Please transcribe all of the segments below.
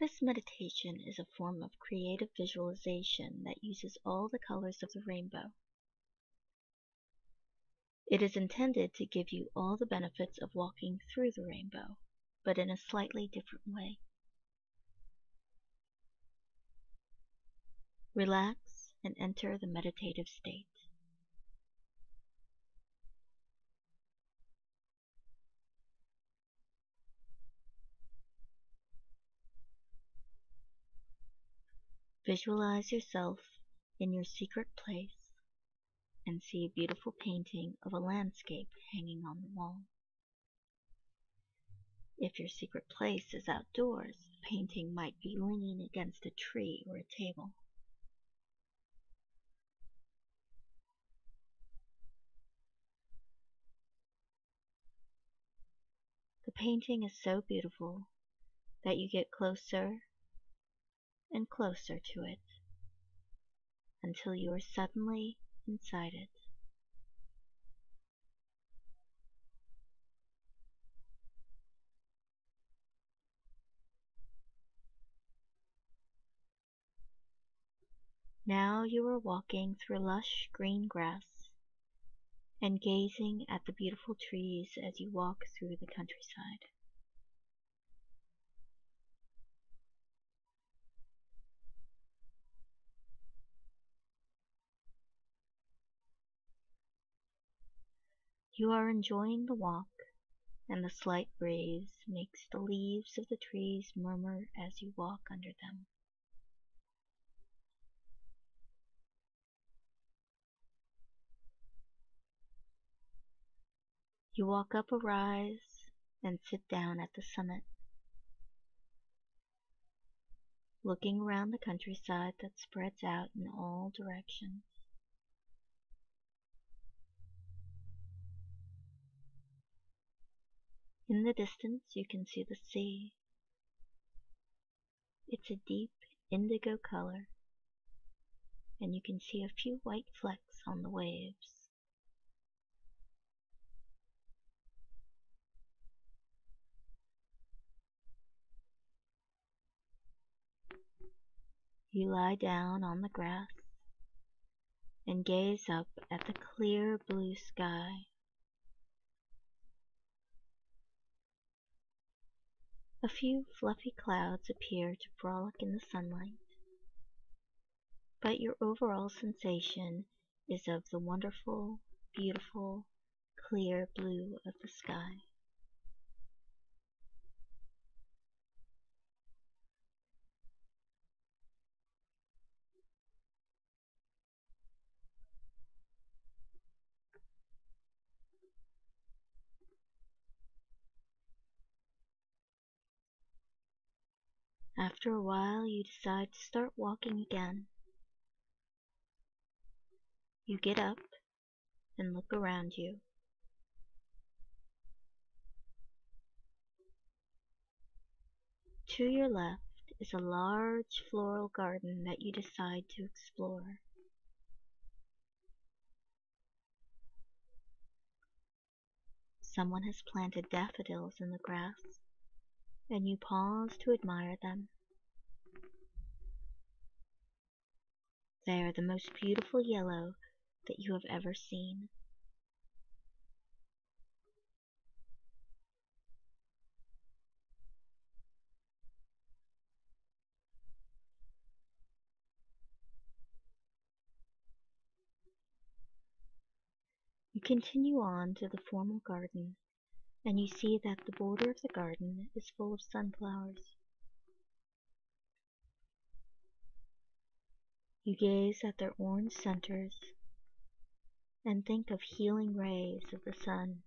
This meditation is a form of creative visualization that uses all the colors of the rainbow. It is intended to give you all the benefits of walking through the rainbow, but in a slightly different way. Relax and enter the meditative state. Visualize yourself in your secret place and see a beautiful painting of a landscape hanging on the wall. If your secret place is outdoors, the painting might be leaning against a tree or a table. The painting is so beautiful that you get closer and closer to it until you are suddenly inside it. Now you are walking through lush green grass and gazing at the beautiful trees as you walk through the countryside. You are enjoying the walk, and the slight breeze makes the leaves of the trees murmur as you walk under them. You walk up a rise and sit down at the summit, looking around the countryside that spreads out in all directions. In the distance you can see the sea. It's a deep indigo color, and you can see a few white flecks on the waves. You lie down on the grass and gaze up at the clear blue sky. A few fluffy clouds appear to frolic in the sunlight, but your overall sensation is of the wonderful, beautiful, clear blue of the sky. After a while you decide to start walking again. You get up and look around you. To your left is a large floral garden that you decide to explore. Someone has planted daffodils in the grass and you pause to admire them. They are the most beautiful yellow that you have ever seen. You continue on to the formal garden and you see that the border of the garden is full of sunflowers. You gaze at their orange centers and think of healing rays of the sun.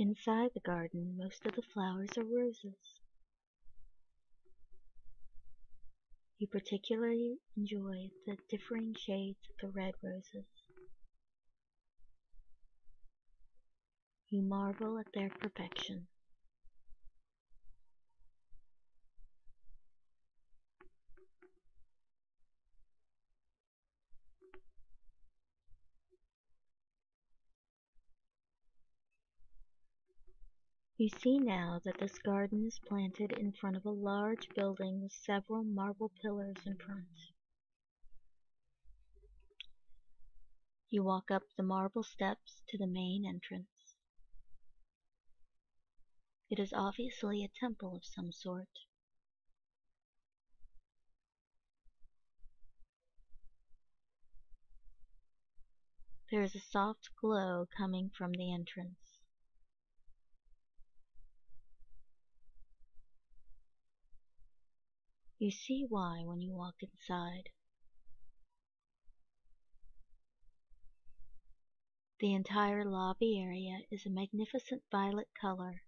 Inside the garden most of the flowers are roses. You particularly enjoy the differing shades of the red roses. You marvel at their perfection. You see now that this garden is planted in front of a large building with several marble pillars in front. You walk up the marble steps to the main entrance. It is obviously a temple of some sort. There is a soft glow coming from the entrance. You see why when you walk inside. The entire lobby area is a magnificent violet color,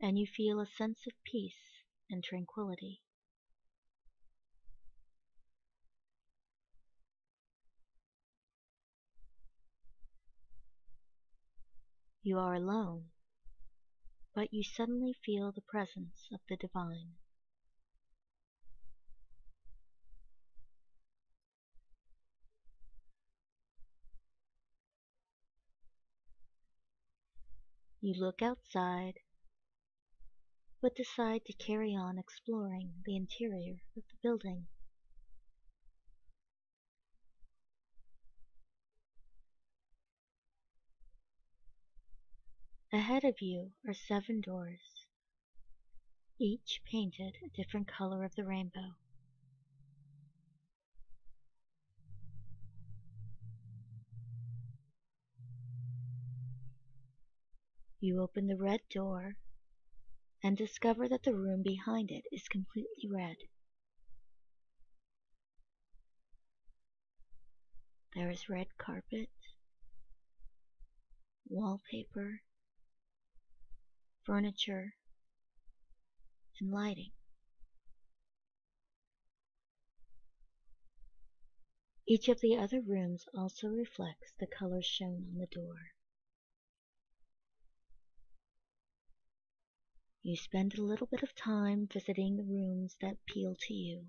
and you feel a sense of peace and tranquility. You are alone, but you suddenly feel the presence of the divine. You look outside, but decide to carry on exploring the interior of the building. Ahead of you are seven doors, each painted a different color of the rainbow. You open the red door and discover that the room behind it is completely red. There is red carpet, wallpaper, furniture, and lighting. Each of the other rooms also reflects the colors shown on the door. You spend a little bit of time visiting the rooms that appeal to you.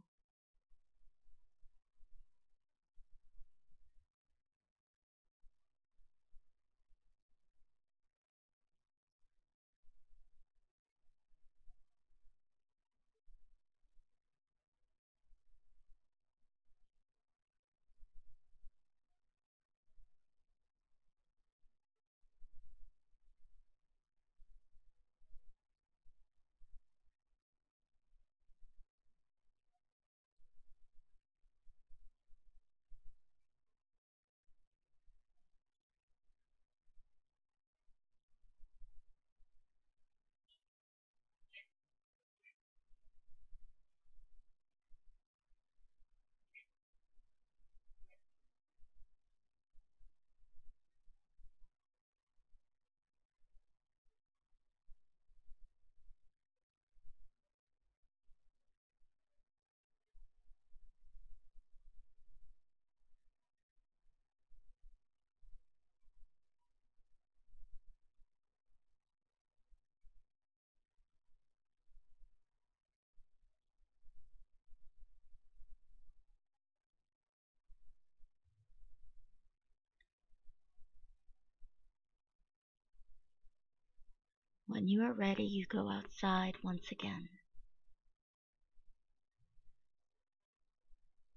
When you are ready, you go outside once again.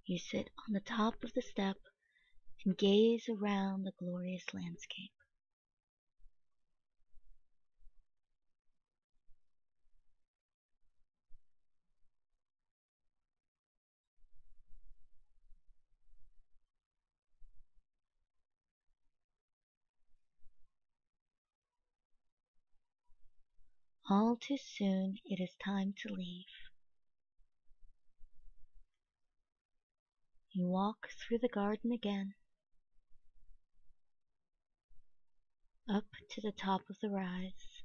You sit on the top of the step and gaze around the glorious landscape. All too soon it is time to leave. You walk through the garden again, up to the top of the rise.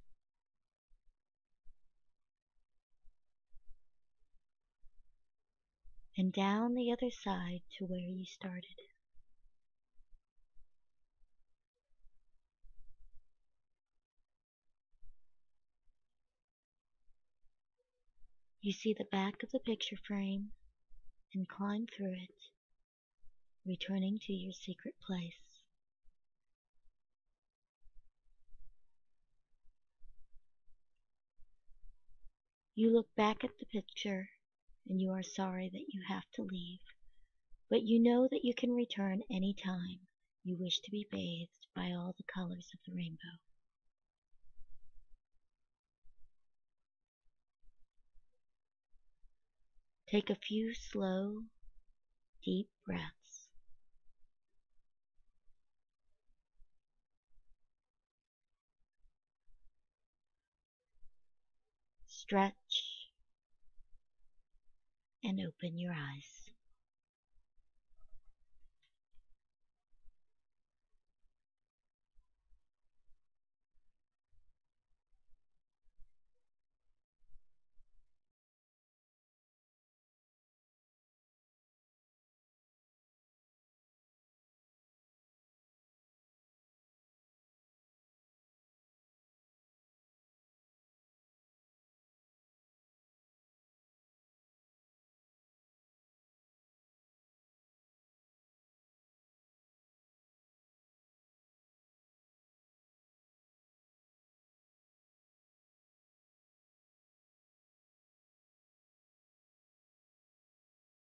And down the other side to where you started. You see the back of the picture frame and climb through it, returning to your secret place. You look back at the picture and you are sorry that you have to leave, but you know that you can return any time you wish to be bathed by all the colors of the rainbow. Take a few slow, deep breaths. Stretch and open your eyes.